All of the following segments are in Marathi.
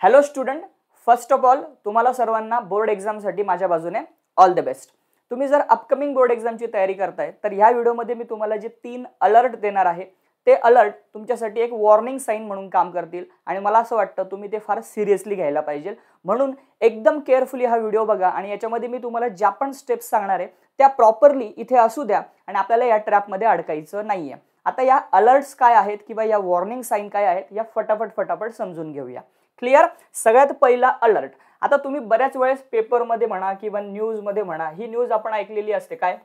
Hello student first of all तुम्हाला सर्वांना बोर्ड एक्झामसाठी माझ्या बाजूने ऑल द बेस्ट तुम्ही जर अपकमिंग बोर्ड एक्झामची तयारी करताय तर ह्या व्हिडिओमध्ये मी तुम्हाला जे तीन अलर्ट देणार आहे ते अलर्ट तुमच्यासाठी एक वॉर्निंग साईन म्हणून काम करतील आणि मला असं वाटतं तुम्ही ते फार सिरियसली घ्यायला पाहिजे. म्हणून एकदम केअरफुली हा व्हिडिओ बघा आणि याच्यामध्ये मी तुम्हाला ज्या पण स्टेप्स सांगणार आहे त्या प्रॉपरली इथे असू द्या आणि आपल्याला या ट्रॅपमध्ये अडकायचं नाहीये. आता या अलर्ट्स काय आहेत किंवा या वॉर्निंग साईन काय आहेत या फटाफट फटाफट समजून घेऊया. क्लिअर? सगळ्यात पहिला अलर्ट. आता तुम्ही बऱ्याच वेळेस पेपरमध्ये म्हणा किंवा न्यूजमध्ये म्हणा ही न्यूज आपण ऐकलेली असते काय?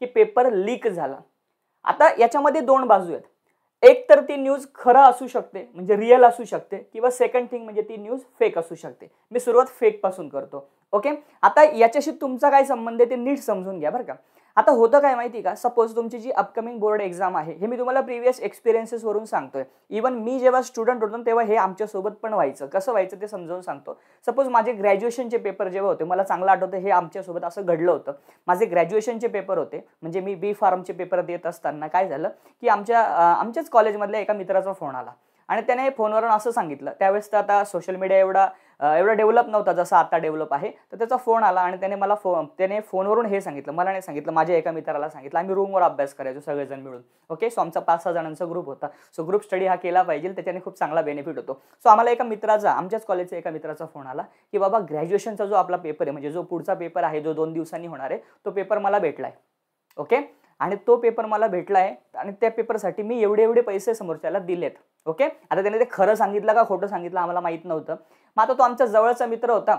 की पेपर लीक झाला. आता याच्यामध्ये दोन बाजू आहेत. एक तर ती न्यूज खरं असू शकते म्हणजे रिअल असू शकते किंवा सेकंड थिंग म्हणजे ती न्यूज फेक असू शकते. मी सुरुवात फेकपासून करतो. ओके? आता याच्याशी तुमचा काय संबंध आहे ते नीट समजून घ्या बरं का. आता होतं काय माहिती का? सपोज तुमची जी अपकमिंग बोर्ड एक्झाम आहे हे मी तुम्हाला प्रिव्हियस एक्सपिरियन्सेसवरून सांगतोय. इवन मी जेव्हा स्टुडंट होतो तेव्हा हे आमच्यासोबत पण व्हायचं. कसं व्हायचं ते समजावून सांगतो. सपोज माझे ग्रॅज्युएशनचे पेपर जेव्हा होते मला चांगलं आठवतं हे आमच्यासोबत असं घडलं होतं. माझे ग्रॅज्युएशनचे पेपर होते म्हणजे मी बी फार्मचे पेपर देत असताना काय झालं की आमच्या आमच्याच कॉलेजमधल्या एका मित्राचा फोन आला. आणि त्याने फोनवरून असं सांगितलं. त्यावेळेस तर आता सोशल मीडिया एवढा एवढा डेव्हलप नव्हता जसा आता डेव्हलप आहे. तर त्याचा फोन आला आणि त्याने मला फोन त्याने फोनवरून हे सांगितलं मला नाही सांगितलं माझ्या एका मित्राला सांगितलं आम्ही रूमवर अभ्यास करायचो सगळेजण मिळून. ओके सो आमचा पाच सहा जणांचा ग्रुप होता. सो ग्रुप स्टडी हा केला पाहिजे त्याच्याने खूप चांगला बेनिफिट होतो. सो आम्हाला एका मित्राचा आमच्याच कॉलेजचा एका मित्राचा फोन आला की बाबा ग्रॅज्युएशनचा जो आपला पेपर आहे म्हणजे जो पुढचा पेपर आहे जो दोन दिवसांनी होणार आहे तो पेपर मला भेटला आहे ओके आणि तो पेपर मला भेटला आहे आणि त्या पेपरसाठी मी एवढे एवढे पैसे समोरच्याला दिलेत. ओके आता त्याने ते खरं सांगितलं का खोटं सांगितलं आम्हाला माहीत नव्हतं. मग आता तो आमचा जवळचा मित्र होता.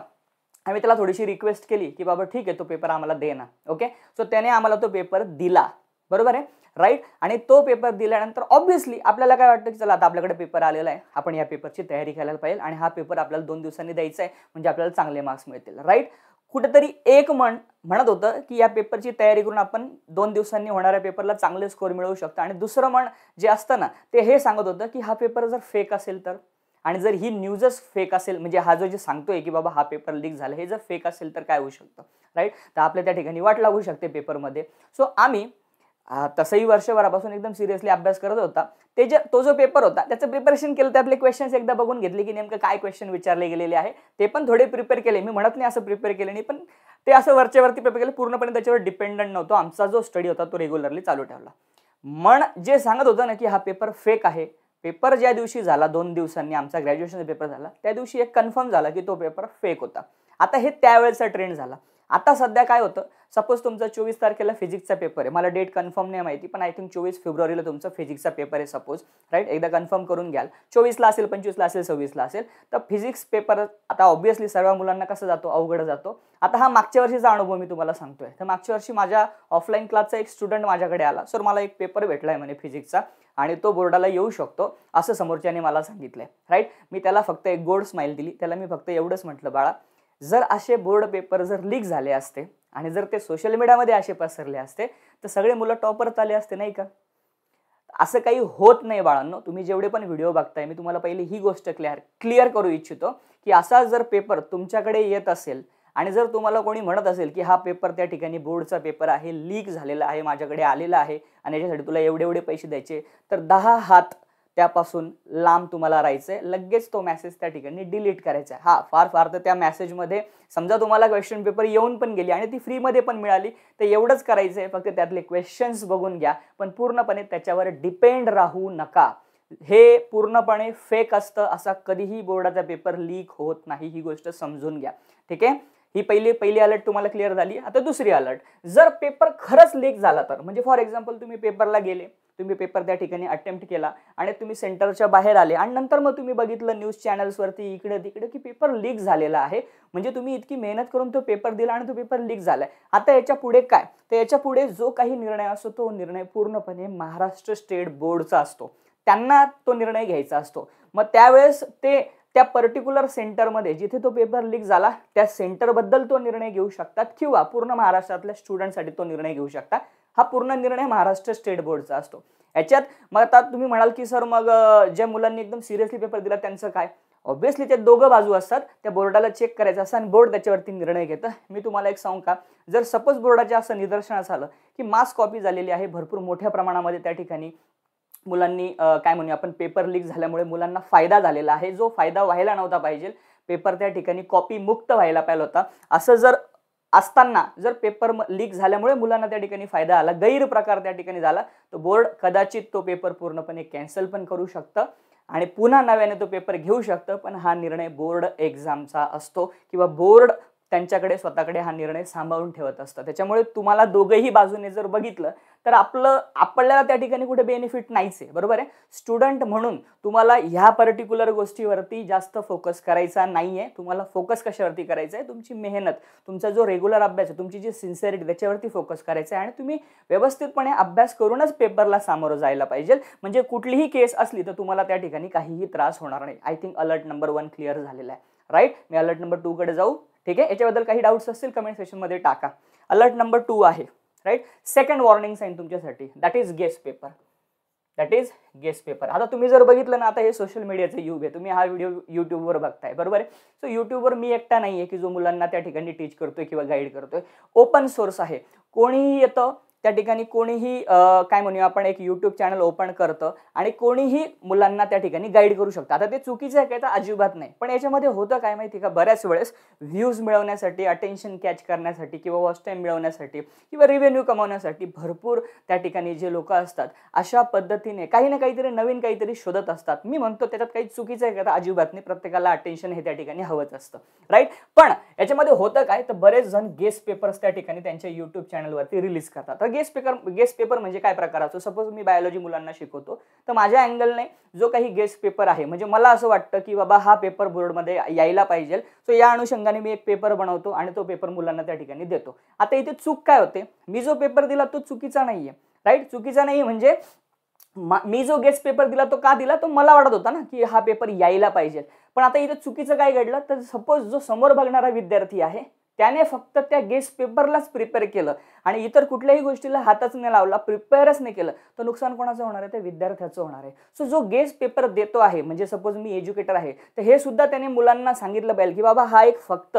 आम्ही त्याला थोडीशी रिक्वेस्ट केली की बाबा ठीक आहे तो पेपर आम्हाला दे ना. ओके सो त्याने आम्हाला तो पेपर दिला. बरोबर आहे? राईट आणि तो पेपर दिल्यानंतर ऑब्व्हियसली आपल्याला काय वाटतं की चला आता आपल्याकडे पेपर आलेला आहे. आपण या पेपरची तयारी करायला पाहिजे आणि हा पेपर आपल्याला दोन दिवसांनी द्यायचा आहे म्हणजे आपल्याला चांगले मार्क्स मिळतील. राईट कुठेतरी एक म्हण म्हणत होतं की या पेपरची तयारी करून आपण दोन दिवसांनी होणाऱ्या पेपरला चांगले स्कोर मिळवू शकतो. आणि दुसरं म्हण जे असतं ना ते हे सांगत होतं की हा पेपर जर फेक असेल तर? आणि जर ही न्यूजच फेक असेल म्हणजे हा जो जे सांगतोय की बाबा हा पेपर लीक झाला हे जर फेक असेल तर काय होऊ शकतं? राईट तर आपल्या त्या ठिकाणी वाट लागू शकते पेपरमध्ये सो आम्ही तसंही वर्षभरापासून एकदम सिरियसली अभ्यास करत होता. ते जे तो जो पेपर होता त्याचं प्रिपरेशन केलं त्यातले क्वेश्चन्स एकदा बघून घेतले की नेमकं काय क्वेश्चन विचारले गेलेले आहे. ते पण थोडे प्रिपेअर केले. मी म्हणत नाही असं प्रिपेअर केले नाही पण ते असं वरच्यावरती प्रिपेअर केलं. पूर्णपणे त्याच्यावर डिपेंडंट नव्हतो. आमचा जो स्टडी होता तो रेग्युलरली चालू ठेवला. मन जे सांगत होतं ना की हा पेपर फेक आहे पेपर ज्या दिवशी झाला दोन दिवसांनी आमचा ग्रॅज्युएशनचा पेपर झाला त्या दिवशी एक कन्फर्म झाला की तो पेपर फेक होता. आता हे त्यावेळेचा ट्रेंड झाला. आता सध्या काय होतं? सपोज तुमचा चोवीस तारखेला फिजिक्सचा पेपर आहे. मला डेट कन्फर्म नाही माहिती पण आय थिंक चोवीस फेब्रुवारीला तुमचा फिजिक्सचा पेपर आहे सपोज राईट एकदा कन्फर्म करून घ्याल. चोवीसला असेल पंचवीसला असेल सव्वीसला असेल. तर फिजिक्स पेपर आता ऑब्व्हियसली सर्व मुलांना कसं जातो? अवघड जातो. आता हा मागच्या वर्षीचा अनुभव मी तुम्हाला सांगतोय. तर मागच्या वर्षी माझ्या ऑफलाईन क्लासचा एक स्टुडंट माझ्याकडे आला. सर मला एक पेपर भेटला आहे म्हणे फिजिक्सचा आणि तो बोर्डाला येऊ शकतो असं समोरच्याने मला सांगितलंय. राईट मी त्याला फक्त एक गोड स्माईल दिली. त्याला मी फक्त एवढंच म्हटलं बाळा जर असे बोर्ड पेपर जर लीक झाले असते आणि जर ते सोशल मीडियामध्ये असे पसरले असते तर सगळे मुलं टॉपरच आले असते नाही का? असं काही होत नाही बाळांनो. तुम्ही जेवढे पण व्हिडिओ बघताय मी तुम्हाला पहिली ही गोष्ट क्लिअर क्लिअर करू इच्छितो की असा जर पेपर तुमच्याकडे येत असेल आणि जर तुम्हाला कोणी म्हणत असेल की हा पेपर त्या ठिकाणी बोर्डचा पेपर आहे लीक झालेला आहे माझ्याकडे आलेला आहे आणि याच्यासाठी तुला एवढे एवढे पैसे द्यायचे तर दहा हात त्यापासून लांब तुम्हाला राहायचं आहे लगेच तो मेसेज त्या ठिकाणी डिलीट करायचा आहे. हा फार फार तर त्या मेसेजमध्ये समजा तुम्हाला क्वेश्चन पेपर येऊन पण गेली आणि ती फ्रीमध्ये पण मिळाली तर एवढंच करायचं आहे फक्त त्यातले क्वेश्चन्स बघून घ्या पण पूर्णपणे त्याच्यावर डिपेंड राहू नका. हे पूर्णपणे फेक असतं असा कधीही बोर्डाचा पेपर लीक होत नाही ही गोष्ट समजून घ्या. ठीक आहे? ही पहिली पहिली अलर्ट तुम्हाला क्लिअर झाली. आता दुसरी अलर्ट जर पेपर खरंच लीक झाला तर म्हणजे फॉर एक्झाम्पल तुम्ही पेपरला गेले तुम्ही पेपर त्या ठिकाणी अटेम्प्ट केला आणि तुम्ही सेंटरच्या बाहेर आले आणि नंतर मग तुम्ही बघितलं न्यूज चॅनल्सवरती इकडे तिकडे की पेपर लीक झालेला आहे. म्हणजे तुम्ही इतकी मेहनत करून तो पेपर दिला आणि तो पेपर लीक झाला आहे आता याच्यापुढे काय? तर याच्यापुढे जो काही निर्णय असतो तो निर्णय पूर्णपणे महाराष्ट्र स्टेट बोर्डचा असतो. त्यांना तो निर्णय घ्यायचा असतो. मग त्यावेळेस ते त्या पर्टिक्युलर सेंटरमध्ये जिथे तो पेपर लीक झाला त्या सेंटरबद्दल तो निर्णय घेऊ शकतात किंवा पूर्ण महाराष्ट्रातल्या स्टुडंटसाठी तो निर्णय घेऊ शकता हा पूर्ण निर्णय महाराष्ट्र स्टेट बोर्डचा असतो. याच्यात मग आता तुम्ही म्हणाल की सर मग ज्या मुलांनी एकदम सिरियसली पेपर दिला त्यांचं काय? ऑब्व्हियसली त्या दोघं बाजू असतात. त्या बोर्डाला चेक करायचं असतं आणि बोर्ड त्याच्यावरती निर्णय घेतं. मी तुम्हाला एक सांगू का? जर सपोज बोर्डाच्या असं निदर्शनास आलं की मास कॉपी झालेली आहे भरपूर मोठ्या प्रमाणामध्ये त्या ठिकाणी मुलांनी काय म्हणूया आपण पेपर लीक झाल्यामुळे मुलांना फायदा झालेला आहे. जो फायदा व्हायला नव्हता पाहिजे पेपर त्या ठिकाणी कॉपी मुक्त व्हायला पाहिजे होता. असं जर असताना जर पेपर लीक झाल्यामुळे मुलांना त्या ठिकाणी फायदा आला गैरप्रकार त्या ठिकाणी झाला तर बोर्ड कदाचित तो पेपर पूर्णपणे कॅन्सल पण करू शकतं आणि पुन्हा नव्याने तो पेपर घेऊ शकतं. पण हा निर्णय बोर्ड एक्झामचा असतो किंवा बोर्ड त्यांच्याकडे स्वतःकडे हा निर्णय सांभाळून ठेवत असतं. त्याच्यामुळे तुम्हाला दोघंही बाजूने जर बघितलं तर आपलं आपल्याला त्या ठिकाणी कुठे बेनिफिट नाहीच आहे बरोबर आहे? स्टुडंट म्हणून तुम्हाला ह्या पर्टिक्युलर गोष्टीवरती जास्त फोकस करायचा नाही आहे तुम्हाला फोकस कशावरती करायचा आहे तुमची मेहनत तुमचा जो रेग्युलर अभ्यास आहे तुमची जी सिन्सिअरिटी त्याच्यावरती फोकस करायचा आहे आणि तुम्ही व्यवस्थितपणे अभ्यास करूनच पेपरला सामोरं जायला पाहिजे. म्हणजे कुठलीही केस असली तर तुम्हाला त्या ठिकाणी काहीही त्रास होणार नाही. I think alert number one clear झालेला आहे. राईट मी अलर्ट नंबर टूकडे जाऊ. ठीक आहे? याच्याबद्दल काही डाऊट्स असतील कमेंट सेशनमध्ये टाका. अलर्ट नंबर टू आहे राईट सेकंड वॉर्निंग साईन तुमच्यासाठी. That is guess paper that is guess paper आता तुम्ही जर बघितलं ना आता हे सोशल मीडियाचं युग आहे. तुम्ही हा व्हिडिओ यूट्यूबवर बघताय बरोबर आहे? सो यूट्यूबवर मी एकटा नाही आहे की जो मुलांना त्या ठिकाणी टीच करतोय किंवा गाईड करतोय. ओपन सोर्स आहे. कोणीही येतं त्या ठिकाणी कोणीही काय म्हणूया आपण एक यूट्यूब चॅनल ओपन करतं आणि कोणीही मुलांना त्या ठिकाणी गाईड करू शकतं. आता ते चुकीचं आहे काय तर अजिबात नाही. पण याच्यामध्ये होतं काय माहिती का? बऱ्याच वेळेस व्ह्यूज मिळवण्यासाठी अटेन्शन कॅच करण्यासाठी किंवा वॉच टाईम मिळवण्यासाठी किंवा रिव्हेन्यू कमावण्यासाठी भरपूर त्या ठिकाणी जे लोक असतात अशा पद्धतीने काही ना काहीतरी नवीन काहीतरी शोधत असतात. मी म्हणतो त्याच्यात काही चुकीचं आहे का? तर अजिबात नाही. प्रत्येकाला अटेन्शन हे त्या ठिकाणी हवंच असतं. राईट पण याच्यामध्ये होतं काय? तर बरेच जण गेस्ट पेपर्स त्या ठिकाणी त्यांच्या यूट्यूब चॅनलवरती रिलीज करतात. गेस्ट पेपर गेस्ट पेपर म्हणजे काय प्रकार असतो? सपोज मी बायोलॉजी मुलांना शिकवतो तर माझ्या अँगलने जो काही गेस्ट पेपर आहे म्हणजे मला असं वाटतं की बाबा हा पेपर बोर्डमध्ये यायला पाहिजे सो या अनुषंगाने मी एक पेपर बनवतो आणि तो पेपर मुलांना त्या ठिकाणी देतो. आता इथे चूक काय होते? मी जो पेपर दिला तो चुकीचा नाहीये राईट चुकीचा नाही म्हणजे मी जो गेस्ट पेपर दिला तो का दिला? तो मला वाटत होता ना की हा पेपर यायला पाहिजे. पण आता इथे चुकीचं काय घडलं? तर सपोज जो समोर बघणारा विद्यार्थी आहे त्याने फक्त त्या गेस्ट पेपरलाच प्रिपेअर केलं. आणि इतर कुठल्याही गोष्टीला हातच नाही लावला प्रिपेअरच नाही केलं तर नुकसान कोणाचं होणार आहे? ते विद्यार्थ्याचं होणार आहे. सो जो गेस्ट पेपर देतो आहे म्हणजे सपोज मी एज्युकेटर आहे तर हे सुद्धा त्याने मुलांना सांगितलं पाहिजे की बाबा हा एक फक्त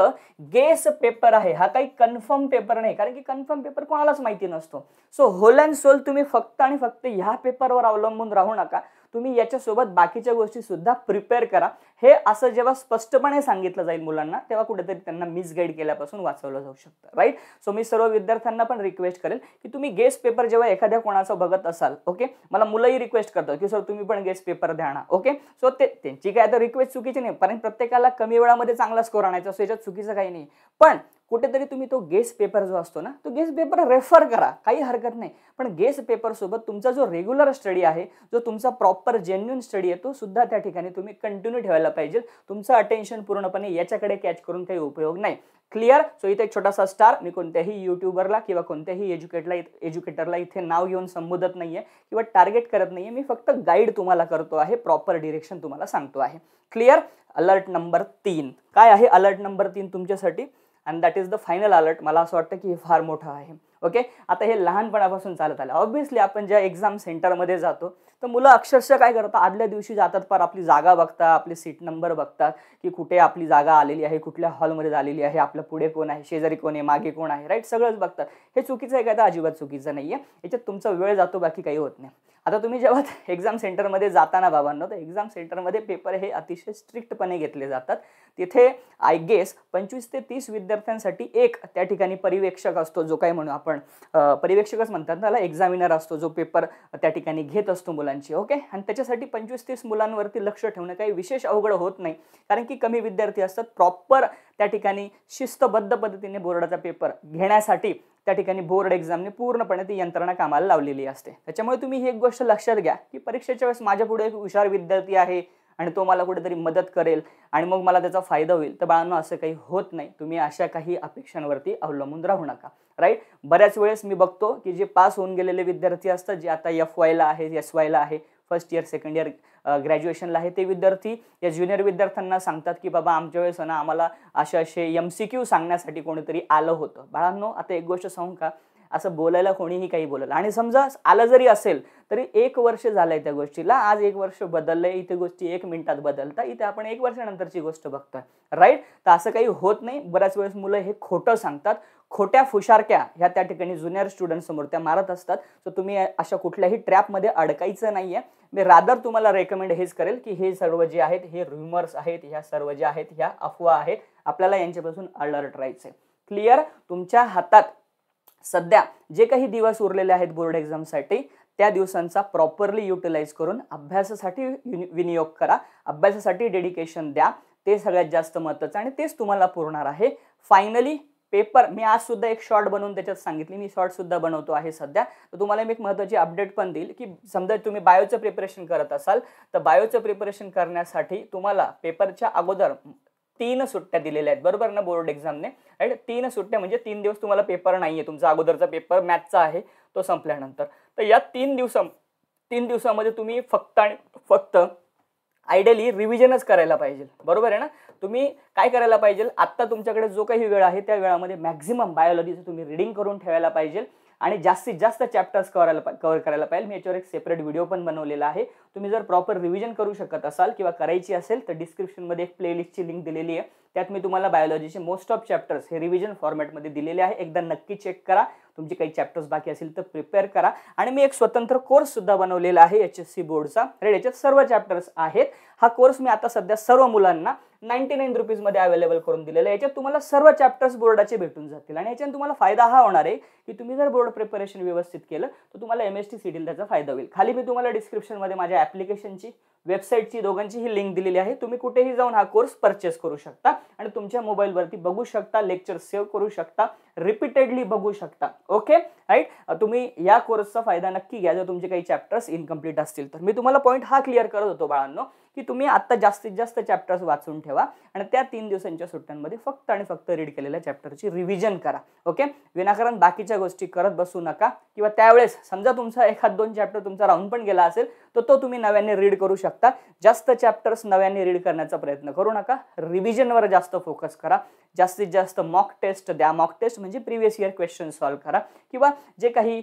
गेस पेपर आहे. हा काही कन्फर्म पेपर नाही कारण की कन्फर्म पेपर कोणालाच माहिती नसतो. सो होल अँड सोल तुम्ही फक्त आणि फक्त ह्या पेपरवर अवलंबून राहू नका. तुम्ही याच्यासोबत बाकीच्या गोष्टी सुद्धा प्रिपेअर करा. हे असं जेव्हा स्पष्टपणे सांगितलं जाईल मुलांना तेव्हा कुठेतरी त्यांना मिसगाईड केल्यापासून वाचवलं जाऊ शकतं राईट सो मी सर्व विद्यार्थ्यांना पण रिक्वेस्ट करेल की तुम्ही गेस्ट पेपर जेव्हा एखाद्या कोणाचं बघत असाल ओके मला मुलंही रिक्वेस्ट करतो की सर तुम्ही पण गेस्ट पेपर द्या ना ओके सो ते त्यांची काय तर रिक्वेस्ट चुकीची नाही कारण प्रत्येकाला कमी वेळामध्ये चांगला स्कोर आणायचा असतो याच्यात चुकीचं काही नाही. पण कुठेतरी तुम्ही तो गेस्ट पेपर जो असतो ना तो गेस्ट पेपर रेफर करा काही हरकत नाही. पण गेस्ट पेपरसोबत तुमचा जो रेग्युलर स्टडी आहे जो तुमचा प्रॉपर जेन्युन स्टडी आहे तो सुद्धा त्या ठिकाणी तुम्ही कंटिन्यू ठेवायला पाहिजे. तुमचं अटेन्शन पूर्णपणे याच्याकडे कॅच करून काही उपयोग नाही. क्लिअर सो इथे एक छोटासा स्टार मी कोणत्याही युट्यूबरला किंवा कोणत्याही एज्युकेटला एज्युकेटरला इथे नाव घेऊन संबोधत नाहीये किंवा टार्गेट करत नाहीये. मी फक्त गाईड तुम्हाला करतो आहे प्रॉपर डिरेक्शन तुम्हाला सांगतो आहे. क्लिअर अलर्ट नंबर तीन. काय आहे अलर्ट नंबर तीन तुमच्यासाठी? And that is the final alert मला असं वाटतं की हे फार मोठं आहे. ओके आता हे लहानपणापासून चालत आलं. ऑब्व्हियसली आपण ज्या एक्झाम सेंटरमध्ये जातो तर मुलं अक्षरशः काय करतात? आदल्या दिवशी जातात पर आपली जागा बघतात आपले सीट नंबर बघतात की कुठे आपली जागा आलेली आहे कुठल्या हॉलमध्ये झालेली आहे आपलं पुढे कोण आहे शेजारी कोण आहे मागे कोण आहे राईट सगळंच बघतात. हे चुकीचं आहे का? तर अजिबात चुकीचं नाही आहे याच्यात तुमचा वेळ जातो बाकी काही होत नाही. आता तुम्ही जेव्हा एक्झाम सेंटरमध्ये जाताना बाबांना तर एक्झाम सेंटरमध्ये पेपर हे अतिशय स्ट्रिक्टपणे घेतले जातात. तिथे आय गेस पंचवीस ते तीस विद्यार्थ्यांसाठी एक त्या ठिकाणी परिवेक्षक असतो जो काय म्हणू आपण परिवेक्षकच म्हणतात त्याला एक्झामिनर असतो जो पेपर त्या ठिकाणी घेत असतो मुलांची ओके आणि त्याच्यासाठी पंचवीस तीस मुलांवरती लक्ष ठेवणं काही विशेष अवघड होत नाही. कारण की कमी विद्यार्थी असतात प्रॉपर त्या ठिकाणी शिस्तबद्ध पद्धतीने बोर्डाचा पेपर घेण्यासाठी त्या ठिकाणी बोर्ड एक्झामने पूर्णपणे ती यंत्रणा कामाला लावलेली असते. त्याच्यामुळे तुम्ही ही एक गोष्ट लक्षात घ्या की परीक्षेच्या वेळेस माझ्यापुढे एक हुशार विद्यार्थी आहे आणि तो मला कुठेतरी मदत करेल आणि मग मला त्याचा फायदा होईल. तर बाळांनो असं काही होत नाही. तुम्ही अशा काही अपेक्षांवरती अवलंबून राहू नका. राईट बऱ्याच वेळेस मी बघतो की जे पास होऊन गेलेले विद्यार्थी असतात जे आता एफ वायला आहे एस वायला आहे फर्स्ट इयर सेकंड इयर ग्रॅज्युएशनला आहे ते विद्यार्थी या ज्युनियर विद्यार्थ्यांना सांगतात की बाबा आमच्या वेळेस ना आम्हाला असे असे एम सी क्यू सांगण्यासाठी कोणीतरी आलं होतं. बाळांनो आता एक गोष्ट सांगू का? असं बोलायला कोणीही काही बोलायला आणि समजा आलं जरी असेल तरी एक वर्ष झालंय त्या गोष्टीला. आज एक वर्ष बदललंय इथे गोष्टी एक मिनिटात बदलतात. इथे आपण एक वर्षानंतरची गोष्ट बघतोय. राईट तर असं काही होत नाही. बऱ्याच वेळेस मुलं हे खोटं सांगतात. खोट्या फुशारक्या ह्या त्या ठिकाणी ज्युनियर स्टुडंट समोर त्या मारत असतात. सो तुम्ही अशा कुठल्याही ट्रॅपमध्ये अडकायचं नाही आहे मी रादर तुम्हाला रेकमेंड हेच करेल की हे सर्व जे आहेत हे रुमर्स आहेत ह्या सर्व ज्या आहेत ह्या अफवा आहेत आपल्याला यांच्यापासून अलर्ट राहायचं क्लिअर तुमच्या हातात सध्या जे काही दिवस उरलेले आहेत बोर्ड एक्झामसाठी त्या दिवसांचा प्रॉपरली युटिलाइज करून अभ्यासासाठी विनियोग करा. अभ्यासासाठी डेडिकेशन द्या. ते सगळ्यात जास्त महत्त्वाचं आणि तेच तुम्हाला पुरणार आहे. फायनली पेपर मी आज सुद्धा एक शॉर्ट बनवून त्याच्यात सांगितली. मी शॉर्ट सुद्धा बनवतो आहे सध्या. तर तुम्हाला मी एक महत्त्वाची अपडेट पण देईल की समजा तुम्ही बायोचं प्रिपरेशन करत असाल तर बायोचं प्रिपरेशन करण्यासाठी तुम्हाला पेपरच्या अगोदर तीन सुट्ट्या दिलेल्या आहेत. बरोबर ना बोर्ड एक्झामने? राईट? तीन सुट्ट्या म्हणजे तीन दिवस तुम्हाला पेपर नाही आहे तुमचा अगोदरचा पेपर मॅथचा आहे तो संपल्यानंतर. तर या तीन दिवसा तीन दिवसामध्ये तुम्ही फक्त आणि फक्त आयडियली रिव्हिजनच करायला पाहिजे. बरोबर आहे ना? तुम्ही काय करायला पाहिजे? आत्ता तुमच्याकडे जो काही वेळ आहे त्या वेळामध्ये मॅक्झिमम बायोलॉजीचं तुम्ही रिडिंग करून ठेवायला पाहिजे. आणि जास्तीत जास्त चॅप्टर्स करायला कव्हर करायला पाहिजे. मी याच्यावर एक सेपरेट व्हिडिओ पण बनवलेला आहे. तुम्ही जर प्रॉपर रिव्हिजन करू शकत असाल किंवा करायची असेल तर डिस्क्रिप्शनमध्ये एक प्लेलिस्टची लिंक दिलेली आहे. त्यात मी तुम्हाला बायोलॉजीचे मोस्ट ऑफ चॅप्टर्स हे रिव्हिजन फॉर्मॅटमध्ये दिलेले आहे. एकदा नक्की चेक करा. तुमचे काही चॅप्टर्स बाकी असेल तर प्रिपेअर करा. आणि मी एक स्वतंत्र कोर्स सुद्धा बनवलेला आहे एच एस सी बोर्डचा रेड याच्यात सर्व चॅप्टर्स आहेत. हा कोर्स मी आता सध्या सर्व मुलांना नाईन्टी नाईन रुपीजमध्ये अवेलेबल करून दिलेला आहे. याच्यात तुम्हाला सर्व चॅप्टर्स बोर्डाचे भेटून जातील. आणि याच्यात तुम्हाला फायदा हा होणार आहे की तुम्ही जर बोर्ड प्रिपरेशन व्यवस्थित केलं तर तुम्हाला एम एस टी सी त्याचा फायदा होईल. खाली मी तुम्हाला डिस्क्रिप्शनमध्ये माझ्या ॲप्लिकेशनची वेबसाईटची दोघांची ही लिंक दिलेली आहे. तुम्ही कुठेही जाऊन हा कोर्स परचेस करू शकता. आणि तुमच्या मोबाईलवरती बघू शकता लेक्चर सेव्ह करू शकता रिपीटेडली बघू शकता. ओके राईट तुम्ही या कोर्सचा फायदा नक्की घ्या. जर तुमचे काही चॅप्टर्स इनकम्प्लीट असतील तर. मी तुम्हाला पॉईंट हा क्लिअर करत होतो बाळांनो की तुम्ही आता जास्तीत जास्त चॅप्टर्स वाचून ठेवा आणि त्या तीन दिवसांच्या सुट्ट्यांमध्ये फक्त आणि फक्त रीड केलेल्या चॅप्टरची रिव्हिजन करा. ओके विनाकारण बाकीच्या गोष्टी करत बसू नका. किंवा त्यावेळेस समजा तुमचा एखाद दोन चॅप्टर तुमचा राऊंड पण गेला असेल तर तो तुम्ही नव्याने रीड करू शकता. जास्त चॅप्टर्स नव्याने रीड करण्याचा प्रयत्न करू नका. रिव्हिजनवर जास्त फोकस करा. जास्तीत जास्त मॉक टेस्ट द्या. मॉक टेस्ट म्हणजे प्रिव्हियस इयर क्वेश्चन सॉल्व्ह करा. किंवा जे काही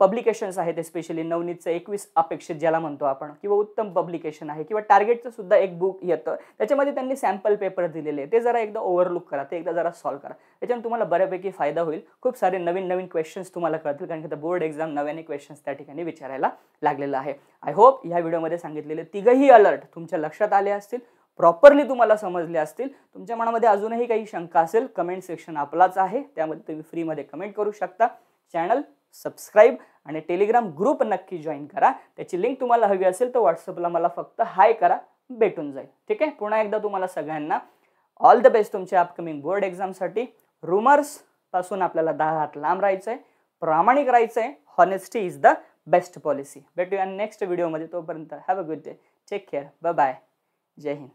पब्लिकेशन्स आहेत स्पेशली नवनीतचं एकवीस अपेक्षित ज्याला म्हणतो आपण किंवा उत्तम पब्लिकेशन आहे किंवा टार्गेटचं सुद्धा एक बुक येतं. त्याच्यामध्ये त्यांनी सॅम्पल पेपर दिलेले ते जरा एकदा ओव्हरलुक करा. ते एकदा जरा सॉल्व्ह करा. त्याच्यानं तुम्हाला बऱ्यापैकी फायदा होईल. खूप सारे नवीन नवीन क्वेश्चन्स तुम्हाला कळतील कारण की बोर्ड एक्झाम नव्याने क्वेश्चन्स त्या ठिकाणी विचारायला लागलेलं आहे. आय होप ह्या व्हिडिओमध्ये सांगितलेले तिघही अलर्ट तुमच्या लक्षात आले असतील प्रॉपरली तुम्हाला समजले असतील तुमच्या मनामध्ये अजूनही काही शंका असेल कमेंट सेक्शन आपलाच आहे त्यामध्ये तुम्ही फ्रीमध्ये कमेंट करू शकता. चॅनल सबस्क्राईब आणि टेलिग्राम ग्रुप नक्की जॉईन करा. त्याची लिंक तुम्हाला हवी असेल तर व्हॉट्सअपला मला फक्त हाय करा भेटून जाईल. ठीक आहे? पुन्हा एकदा तुम्हाला सगळ्यांना ऑल द बेस्ट तुमच्या अपकमिंग बोर्ड एक्झामसाठी रुमर्सपासून आपल्याला दहा हात लांब राहायचं आहे प्रामाणिक राहायचं आहे honesty is the best policy भेटूया नेक्स्ट व्हिडिओमध्ये तोपर्यंत have a good day. Take care. Bye bye. Jai Hind.